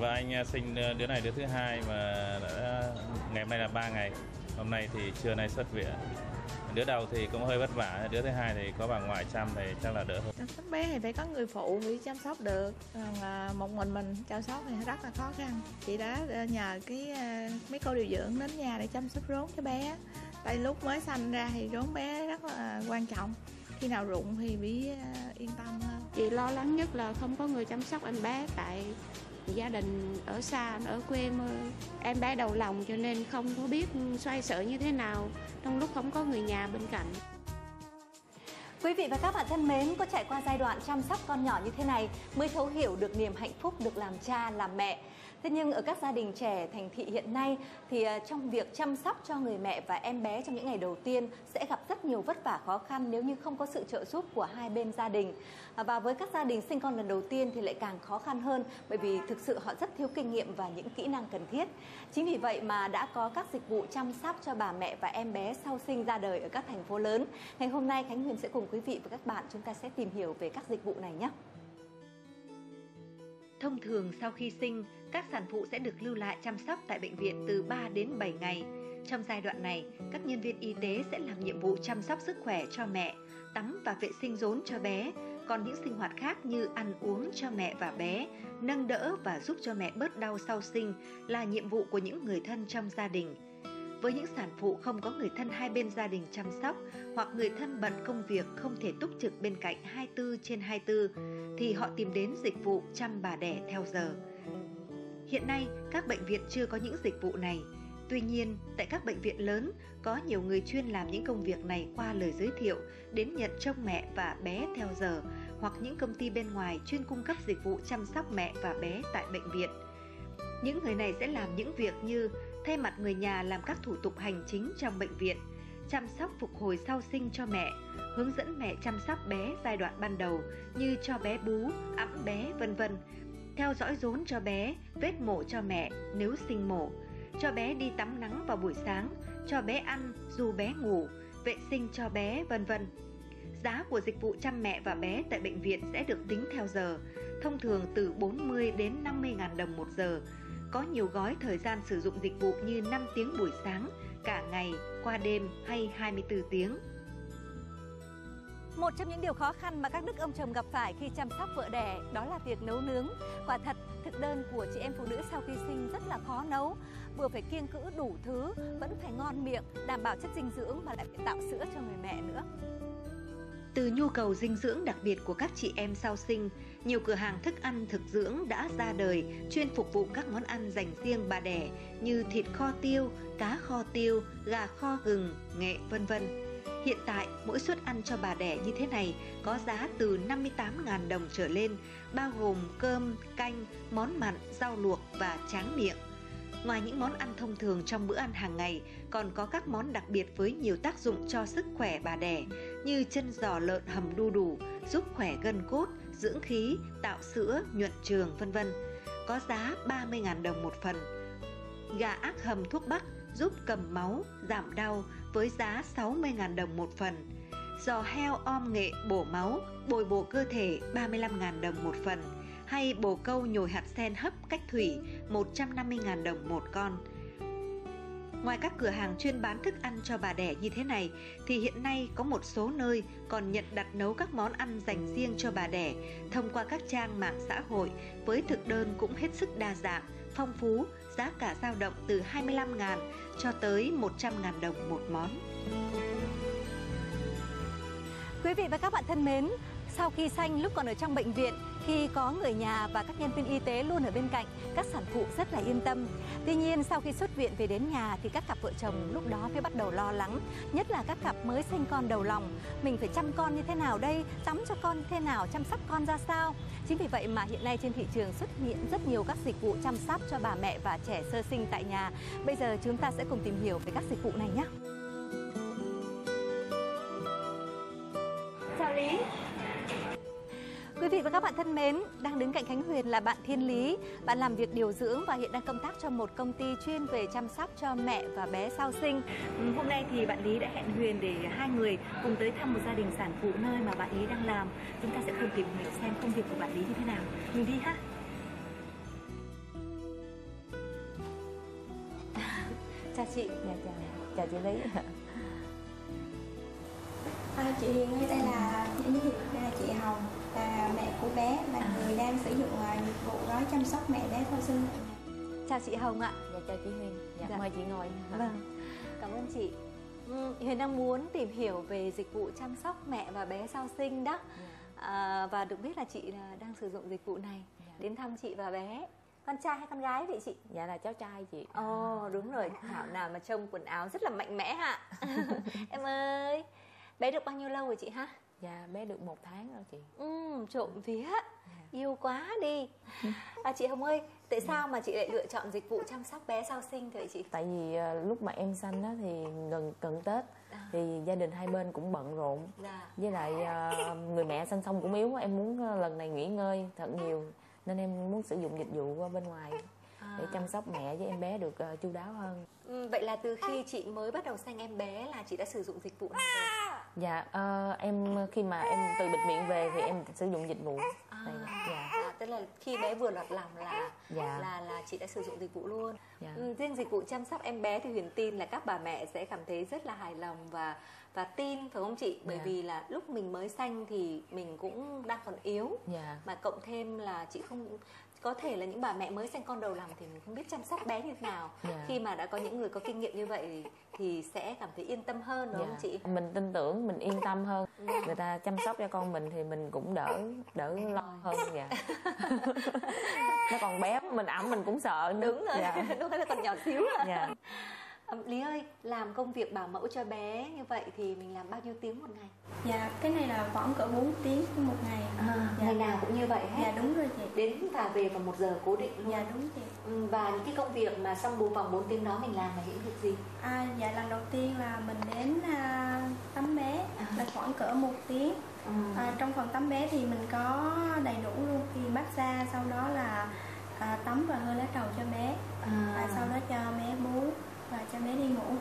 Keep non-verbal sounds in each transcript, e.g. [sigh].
Và anh à, sinh à, đứa này đứa thứ hai mà đã ngày hôm nay là 3 ngày. Hôm nay thì trưa nay xuất viện. Đứa đầu thì cũng hơi vất vả, đứa thứ hai thì có bà ngoại chăm thì chắc là đỡ hơn. chăm sóc bé thì phải có người phụ mới chăm sóc được còn à, một mình mình chăm sóc thì rất là khó khăn chị đã à, nhờ cái à, mấy cô điều dưỡng đến nhà để chăm sóc rốn cho bé tại lúc mới sanh ra thì rốn bé rất là quan trọng khi nào rụng thì à, yên tâm hơn Chị lo lắng nhất là không có người chăm sóc em bé tại gia đình ở xa ở quê mà em bé đầu lòng cho nên không có biết xoay sở như thế nào trong lúc không có người nhà bên cạnh. Quý vị và các bạn thân mến, có trải qua giai đoạn chăm sóc con nhỏ như thế này mới thấu hiểu được niềm hạnh phúc được làm cha, làm mẹ. Thế nhưng ở các gia đình trẻ thành thị hiện nay thì à, trong việc chăm sóc cho người mẹ và em bé trong những ngày đầu tiên sẽ gặp rất nhiều vất vả khó khăn nếu như không có sự trợ giúp của hai bên gia đình. À, và với các gia đình sinh con lần đầu tiên thì lại càng khó khăn hơn bởi vì thực sự họ rất thiếu kinh nghiệm và những kỹ năng cần thiết. Chính vì vậy mà đã có các dịch vụ chăm sóc cho bà mẹ và em bé sau sinh ra đời ở các thành phố lớn. Ngày hôm nay Khánh Huyền sẽ cùng quý vị và các bạn chúng ta sẽ tìm hiểu về các dịch vụ này nhé. Thông thường sau khi sinh, các sản phụ sẽ được lưu lại chăm sóc tại bệnh viện từ 3 đến 7 ngày. Trong giai đoạn này, các nhân viên y tế sẽ làm nhiệm vụ chăm sóc sức khỏe cho mẹ, tắm và vệ sinh rốn cho bé, còn những sinh hoạt khác như ăn uống cho mẹ và bé, nâng đỡ và giúp cho mẹ bớt đau sau sinh là nhiệm vụ của những người thân trong gia đình. Với những sản phụ không có người thân hai bên gia đình chăm sóc hoặc người thân bận công việc không thể túc trực bên cạnh 24 trên 24 thì họ tìm đến dịch vụ chăm bà đẻ theo giờ. Hiện nay, các bệnh viện chưa có những dịch vụ này. Tuy nhiên, tại các bệnh viện lớn, có nhiều người chuyên làm những công việc này qua lời giới thiệu, đến nhận trông mẹ và bé theo giờ, hoặc những công ty bên ngoài chuyên cung cấp dịch vụ chăm sóc mẹ và bé tại bệnh viện. Những người này sẽ làm những việc như thay mặt người nhà làm các thủ tục hành chính trong bệnh viện, chăm sóc phục hồi sau sinh cho mẹ, hướng dẫn mẹ chăm sóc bé giai đoạn ban đầu như cho bé bú, ẵm bé, vân vân, theo dõi rốn cho bé, vết mổ cho mẹ nếu sinh mổ, cho bé đi tắm nắng vào buổi sáng, cho bé ăn dù bé ngủ, vệ sinh cho bé, vân vân. Giá của dịch vụ chăm mẹ và bé tại bệnh viện sẽ được tính theo giờ, thông thường từ 40 đến 50 ngàn đồng một giờ. Có nhiều gói thời gian sử dụng dịch vụ như 5 tiếng buổi sáng, cả ngày, qua đêm hay 24 tiếng. Một trong những điều khó khăn mà các đức ông chồng gặp phải khi chăm sóc vợ đẻ đó là việc nấu nướng. Quả thật, thực đơn của chị em phụ nữ sau khi sinh rất là khó nấu. Vừa phải kiêng cữ đủ thứ, vẫn phải ngon miệng, đảm bảo chất dinh dưỡng và lại phải tạo sữa cho người mẹ nữa. Từ nhu cầu dinh dưỡng đặc biệt của các chị em sau sinh, nhiều cửa hàng thức ăn thực dưỡng đã ra đời chuyên phục vụ các món ăn dành riêng bà đẻ như thịt kho tiêu, cá kho tiêu, gà kho gừng, nghệ vân vân. Hiện tại, mỗi suất ăn cho bà đẻ như thế này có giá từ 58.000 đồng trở lên, bao gồm cơm, canh, món mặn, rau luộc và tráng miệng. Ngoài những món ăn thông thường trong bữa ăn hàng ngày, còn có các món đặc biệt với nhiều tác dụng cho sức khỏe bà đẻ như chân giò lợn hầm đu đủ, giúp khỏe gân cốt, dưỡng khí, tạo sữa, nhuận trường, vân vân. Có giá 30.000 đồng một phần. Gà ác hầm thuốc bắc giúp cầm máu, giảm đau với giá 60.000 đồng một phần. Giò heo om nghệ bổ máu, bồi bổ cơ thể 35.000 đồng một phần. Hay bồ câu nhồi hạt sen hấp cách thủy 150.000 đồng một con. Ngoài các cửa hàng chuyên bán thức ăn cho bà đẻ như thế này thì hiện nay có một số nơi còn nhận đặt nấu các món ăn dành riêng cho bà đẻ thông qua các trang mạng xã hội với thực đơn cũng hết sức đa dạng, phong phú, giá cả dao động từ 25.000 cho tới 100.000 đồng một món. Quý vị và các bạn thân mến, sau khi sanh lúc còn ở trong bệnh viện, khi có người nhà và các nhân viên y tế luôn ở bên cạnh, các sản phụ rất là yên tâm. Tuy nhiên sau khi xuất viện về đến nhà thì các cặp vợ chồng lúc đó mới bắt đầu lo lắng, nhất là các cặp mới sinh con đầu lòng. Mình phải chăm con như thế nào đây, tắm cho con như thế nào, chăm sóc con ra sao? Chính vì vậy mà hiện nay trên thị trường xuất hiện rất nhiều các dịch vụ chăm sóc cho bà mẹ và trẻ sơ sinh tại nhà. Bây giờ chúng ta sẽ cùng tìm hiểu về các dịch vụ này nhé. thân mến, đang đứng cạnh Khánh Huyền là bạn Thiên Lý. Bạn làm việc điều dưỡng và hiện đang công tác cho một công ty chuyên về chăm sóc cho mẹ và bé sau sinh. Ừ, hôm nay thì bạn Lý đã hẹn Huyền để hai người cùng tới thăm một gia đình sản phụ nơi mà bạn Lý đang làm. Chúng ta sẽ cùng tìm hiểu xem công việc của bạn Lý như thế nào. Mình đi ha. [laughs] Chào chị. Dạ chào. Chào chị Lý. À, chị Huyền ơi, đây là giới thiệu đây là chị Hồng là mẹ của bé là người đang sử dụng uh, dịch vụ gói chăm sóc mẹ bé sau sinh. chào chị Hồng ạ dạ chào chị Huyền dạ, Dạ. mời chị ngồi Vâng, cảm ơn chị. Ừ, Huyền đang muốn tìm hiểu về dịch vụ chăm sóc mẹ và bé sau sinh đó. À, và được biết là chị là đang sử dụng dịch vụ này Dạ. đến thăm chị và bé. Con trai hay con gái vậy chị? dạ là cháu trai chị Ồ, đúng rồi. Thảo nào mà trông quần áo rất là mạnh mẽ ha. [laughs] [laughs] em ơi, bé được bao nhiêu lâu rồi chị ha? Dạ bé được một tháng rồi chị Ừ, trộm vía. Yêu quá đi. À, chị Hồng ơi, tại sao mà chị lại lựa chọn dịch vụ chăm sóc bé sau sinh vậy chị? tại vì ờ, lúc mà em sanh á thì gần cận tết À. thì gia đình hai bên cũng bận rộn Dạ. với lại ờ, người mẹ sanh xong cũng yếu em muốn ờ, lần này nghỉ ngơi thật nhiều nên em muốn sử dụng dịch vụ qua bên ngoài để chăm sóc mẹ với em bé được chu đáo hơn vậy là từ khi chị mới bắt đầu sanh em bé là chị đã sử dụng dịch vụ này rồi. Dạ ờ, em khi mà em từ bệnh viện về thì em sử dụng dịch vụ À, này dạ à, tức là khi bé vừa lọt lòng là Dạ. là là chị đã sử dụng dịch vụ luôn. Dạ. Ừ, riêng dịch vụ chăm sóc em bé thì Huyền tin là các bà mẹ sẽ cảm thấy rất là hài lòng và và tin phải không chị? Bởi Dạ. vì là lúc mình mới sanh thì mình cũng đang còn yếu dạ mà cộng thêm là chị không có thể là những bà mẹ mới sanh con đầu lòng thì mình không biết chăm sóc bé như thế nào Dạ. khi mà đã có những người có kinh nghiệm như vậy thì, sẽ cảm thấy yên tâm hơn đúng không chị Dạ. mình tin tưởng mình yên tâm hơn người ta chăm sóc cho con mình thì mình cũng đỡ đỡ lo hơn dạ [laughs] nó còn bé mình ẩm mình cũng sợ nữa đúng rồi dạ. lúc đó là còn nhỏ xíu à. dạ À, Lý ơi làm công việc bảo mẫu cho bé như vậy thì mình làm bao nhiêu tiếng một ngày Dạ, cái này là khoảng cỡ 4 tiếng một ngày. Dạ. ngày nào cũng như vậy hết Dạ đúng rồi chị. đến và về vào một giờ cố định luôn Dạ đúng chị. Ừ, và những cái công việc mà trong bốn vòng 4 tiếng đó mình làm là những việc gì À, dạ lần đầu tiên là mình đến à, tắm bé là khoảng cỡ một tiếng. Ừ. À, trong phòng tắm bé thì mình có đầy đủ luôn khi massage, sau đó là à, tắm và hơi lá trầu cho bé. À. Và sau đó cho bé bú và cho bé đi ngủ.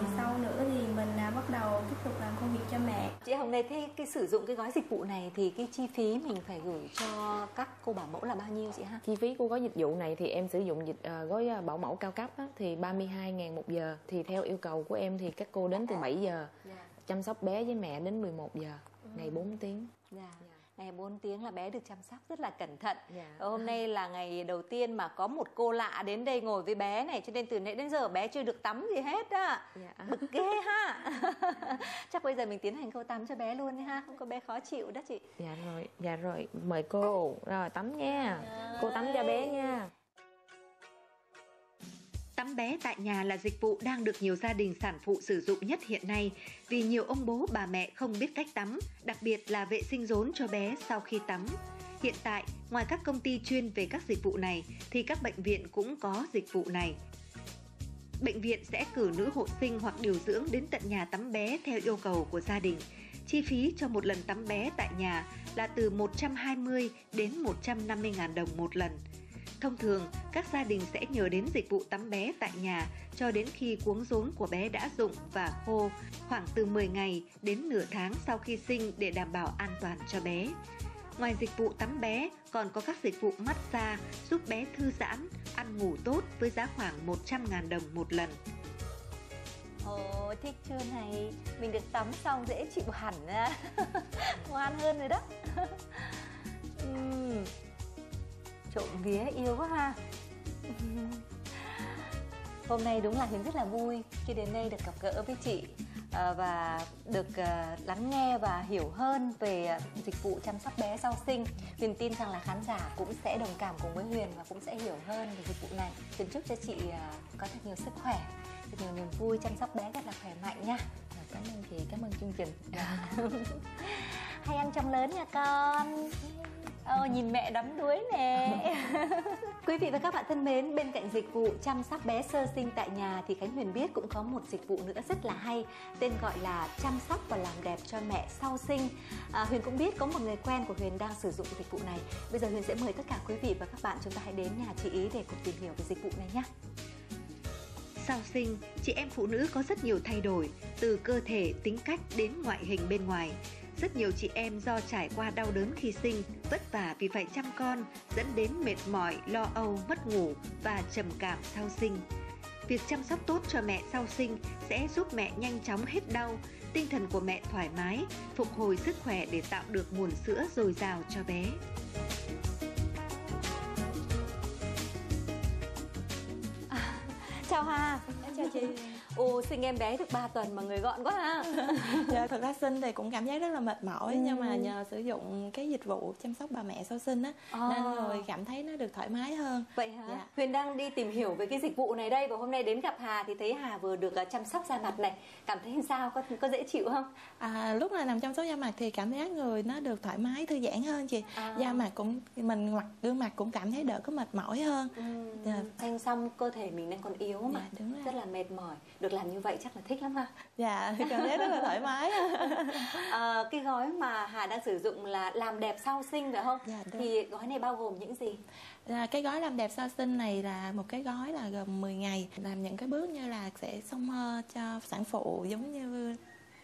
Thì sau nữa thì mình à, bắt đầu tiếp tục làm công việc cho mẹ. Chị Hồng này thế cái sử dụng cái gói dịch vụ này thì cái chi phí mình phải gửi cho các cô bảo mẫu là bao nhiêu chị ha? chi phí của gói dịch vụ này thì em sử dụng dịch ờ, gói ờ, bảo mẫu cao cấp á, thì 32.000 một giờ thì theo yêu cầu của em thì các cô đến từ 7 giờ chăm sóc bé với mẹ đến 11 giờ ngày 4 tiếng Dạ. Ngày 4 tiếng là bé được chăm sóc rất là cẩn thận. Dạ. Và Hôm nay là ngày đầu tiên mà có một cô lạ đến đây ngồi với bé này cho nên từ nãy đến giờ bé chưa được tắm gì hết á. Dạ. Bực ghê ha. [laughs] Chắc bây giờ mình tiến hành câu tắm cho bé luôn ha, không có bé khó chịu đó chị. dạ rồi dạ rồi mời cô rồi tắm nha cô tắm cho bé nha Tắm bé tại nhà là dịch vụ đang được nhiều gia đình sản phụ sử dụng nhất hiện nay vì nhiều ông bố bà mẹ không biết cách tắm, đặc biệt là vệ sinh rốn cho bé sau khi tắm. Hiện tại, ngoài các công ty chuyên về các dịch vụ này thì các bệnh viện cũng có dịch vụ này. Bệnh viện sẽ cử nữ hộ sinh hoặc điều dưỡng đến tận nhà tắm bé theo yêu cầu của gia đình. Chi phí cho một lần tắm bé tại nhà là từ 120 đến 150 ngàn đồng một lần. Thông thường, các gia đình sẽ nhờ đến dịch vụ tắm bé tại nhà cho đến khi cuống rốn của bé đã rụng và khô, khoảng từ 10 ngày đến nửa tháng sau khi sinh để đảm bảo an toàn cho bé. Ngoài dịch vụ tắm bé, còn có các dịch vụ massage giúp bé thư giãn, ăn ngủ tốt với giá khoảng 100.000 đồng một lần. Ồ, thích chưa này, mình được tắm xong dễ chịu hẳn. [laughs] Ngoan hơn rồi đó. [laughs] Ừm. Trộm vía yêu quá ha. [laughs] Hôm nay đúng là Huyền rất là vui khi đến đây được gặp gỡ với chị à, và được à, lắng nghe và hiểu hơn về à, dịch vụ chăm sóc bé sau sinh. Huyền tin rằng là khán giả cũng sẽ đồng cảm cùng với Huyền và cũng sẽ hiểu hơn về dịch vụ này. Huyền chúc cho chị có thật nhiều sức khỏe, thật nhiều niềm vui chăm sóc bé thật là khỏe mạnh nha. Cảm ơn chị cảm ơn chương trình [laughs] Hay ăn chăm lớn nha con. Ờ, nhìn mẹ đắm đuối nè [laughs] Quý vị và các bạn thân mến Bên cạnh dịch vụ chăm sóc bé sơ sinh tại nhà Thì Khánh Huyền biết cũng có một dịch vụ nữa rất là hay Tên gọi là chăm sóc và làm đẹp cho mẹ sau sinh à, Huyền cũng biết có một người quen của Huyền đang sử dụng dịch vụ này Bây giờ Huyền sẽ mời tất cả quý vị và các bạn Chúng ta hãy đến nhà chị Ý để cùng tìm hiểu về dịch vụ này nhé Sau sinh, chị em phụ nữ có rất nhiều thay đổi, từ cơ thể, tính cách đến ngoại hình bên ngoài. Rất nhiều chị em do trải qua đau đớn khi sinh, vất vả vì phải chăm con, dẫn đến mệt mỏi, lo âu, mất ngủ và trầm cảm sau sinh. Việc chăm sóc tốt cho mẹ sau sinh sẽ giúp mẹ nhanh chóng hết đau, tinh thần của mẹ thoải mái, phục hồi sức khỏe để tạo được nguồn sữa dồi dào cho bé. À, chào Hà. chào chị Ồ, sinh em bé được 3 tuần mà người gọn quá ha. [laughs] dạ thực ra sinh thì cũng cảm giác rất là mệt mỏi Ừ. nhưng mà nhờ sử dụng cái dịch vụ chăm sóc bà mẹ sau sinh á À. nên người cảm thấy nó được thoải mái hơn Vậy hả? Dạ. Huyền đang đi tìm hiểu về cái dịch vụ này đây và hôm nay đến gặp Hà thì thấy Hà vừa được à, chăm sóc da mặt này, cảm thấy sao? Có có dễ chịu không? à, lúc mà nằm chăm sóc da mặt thì cảm giác người nó được thoải mái thư giãn hơn chị À. da mặt cũng mình mặt gương mặt cũng cảm thấy đỡ có mệt mỏi hơn Ừ. Dạ. Thanh xong cơ thể mình đang còn yếu mà, Dạ, đúng rồi. rất là mệt mỏi. Được làm như vậy chắc là thích lắm ha. dạ cảm thấy rất là thoải mái À, [laughs] cái gói mà Hà đang sử dụng là làm đẹp sau sinh phải không? Dạ, đúng. Thì gói này bao gồm những gì? À, cái gói làm đẹp sau sinh này là một cái gói là gồm 10 ngày làm những cái bước như là sẽ xông hơ cho sản phụ giống như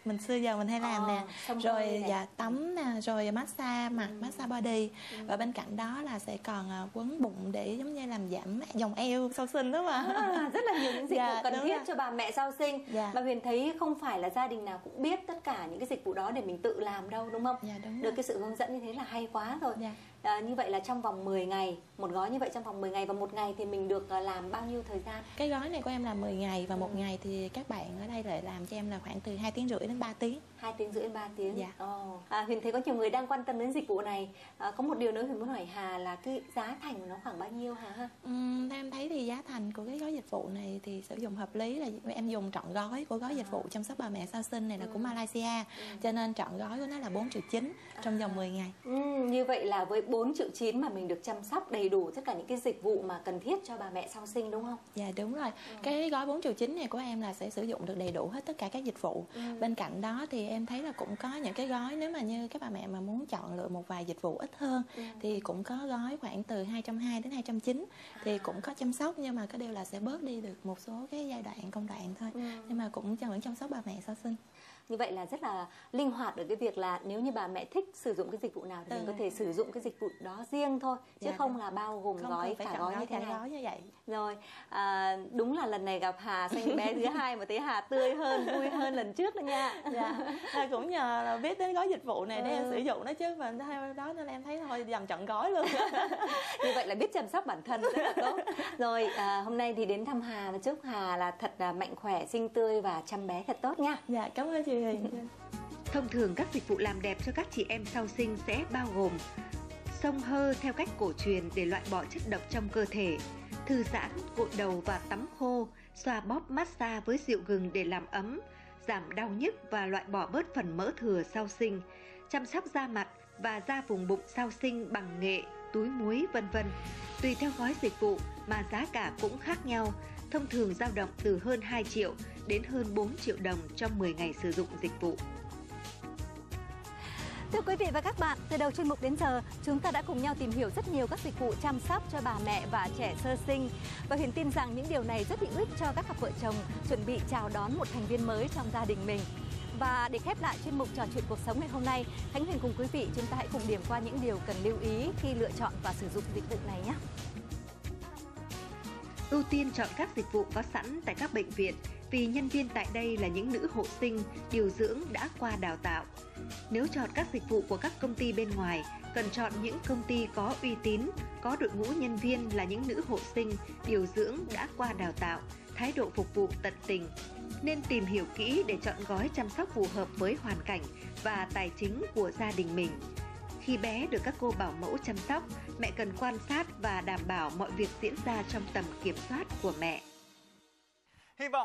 mình xưa giờ mình hay làm Ờ, nè hơi rồi dạ tắm nè rồi massage mặt massage body. Và bên cạnh đó là sẽ còn à, quấn bụng để giống như làm giảm dòng eo sau sinh đó mà. À, rất là nhiều những dịch Dạ, vụ cần thiết cho bà mẹ sau sinh. Dạ. mà Huyền thấy không phải là gia đình nào cũng biết tất cả những cái dịch vụ đó để mình tự làm đâu đúng không? dạ đúng Được rồi cái sự hướng dẫn như thế là hay quá rồi. dạ À, như vậy là trong vòng 10 ngày, một gói như vậy trong vòng 10 ngày và một ngày thì mình được à, làm bao nhiêu thời gian? cái gói này của em là 10 ngày và một Ừ. ngày thì các bạn ở đây lại làm cho em là khoảng từ 2 tiếng rưỡi đến 3 tiếng 2 tiếng rưỡi đến 3 tiếng. Dạ. Ồ. À, Huyền thấy có nhiều người đang quan tâm đến dịch vụ này. À, có một điều nữa Huyền muốn hỏi Hà là cái giá thành của nó khoảng bao nhiêu Hà ha? Em thấy thì giá thành của cái gói dịch vụ này thì sử dụng hợp lý là em dùng trọn gói của gói dịch vụ chăm sóc bà mẹ sau sinh này là của Malaysia cho nên trọn gói của nó là 4 triệu chín trong vòng 10 ngày Ừ, như vậy là với 4 triệu 9 mà mình được chăm sóc đầy đủ tất cả những cái dịch vụ mà cần thiết cho bà mẹ sau sinh đúng không? Dạ đúng rồi. Cái gói 4 triệu chín này của em là sẽ sử dụng được đầy đủ hết tất cả các dịch vụ. Bên cạnh đó thì em thấy là cũng có những cái gói Nếu mà như các bà mẹ mà muốn chọn lựa một vài dịch vụ ít hơn Thì cũng có gói khoảng từ 220 đến 290 Thì cũng có chăm sóc nhưng mà cái điều là sẽ bớt đi được một số cái giai đoạn công đoạn thôi. Nhưng mà cũng vẫn chăm sóc bà mẹ sau sinh Như vậy là rất là linh hoạt ở cái việc là nếu như bà mẹ thích sử dụng cái dịch vụ nào thì mình Ừ. có thể sử dụng cái dịch vụ đó riêng thôi chứ Dạ, không đúng. là bao gồm Không gói phải cả gói như thế này. gói như vậy Rồi, à, đúng là lần này gặp Hà sinh bé thứ hai mà thấy Hà tươi hơn, vui hơn lần trước đó nha. dạ à, cũng nhờ là biết đến gói dịch vụ này để em Ừ. sử dụng đó chứ và theo đó nên em thấy thôi dần chọn gói luôn [laughs] Như vậy là biết chăm sóc bản thân rất là tốt. Rồi, à, hôm nay thì đến thăm Hà và chúc Hà là thật là mạnh khỏe, xinh tươi và chăm bé thật tốt nha. dạ cảm ơn chị Huyền Thông thường các dịch vụ làm đẹp cho các chị em sau sinh sẽ bao gồm xông hơ theo cách cổ truyền để loại bỏ chất độc trong cơ thể, thư giãn, gội đầu và tắm khô, xoa bóp massage với rượu gừng để làm ấm, giảm đau nhức và loại bỏ bớt phần mỡ thừa sau sinh, chăm sóc da mặt và da vùng bụng sau sinh bằng nghệ, túi muối vân vân. Tùy theo gói dịch vụ mà giá cả cũng khác nhau, thông thường dao động từ hơn 2 triệu đến hơn 4 triệu đồng trong 10 ngày sử dụng dịch vụ. Thưa quý vị và các bạn, từ đầu chuyên mục đến giờ, chúng ta đã cùng nhau tìm hiểu rất nhiều các dịch vụ chăm sóc cho bà mẹ và trẻ sơ sinh. Và Huyền tin rằng những điều này rất hữu ích cho các cặp vợ chồng chuẩn bị chào đón một thành viên mới trong gia đình mình. Và để khép lại chuyên mục trò chuyện cuộc sống ngày hôm nay, Khánh Huyền cùng quý vị chúng ta hãy cùng điểm qua những điều cần lưu ý khi lựa chọn và sử dụng dịch vụ này nhé. ưu tiên chọn các dịch vụ có sẵn tại các bệnh viện vì nhân viên tại đây là những nữ hộ sinh, điều dưỡng đã qua đào tạo. Nếu chọn các dịch vụ của các công ty bên ngoài, cần chọn những công ty có uy tín, có đội ngũ nhân viên là những nữ hộ sinh, điều dưỡng đã qua đào tạo, thái độ phục vụ tận tình. Nên tìm hiểu kỹ để chọn gói chăm sóc phù hợp với hoàn cảnh và tài chính của gia đình mình. Khi bé được các cô bảo mẫu chăm sóc, mẹ cần quan sát và đảm bảo mọi việc diễn ra trong tầm kiểm soát của mẹ. Hy vọng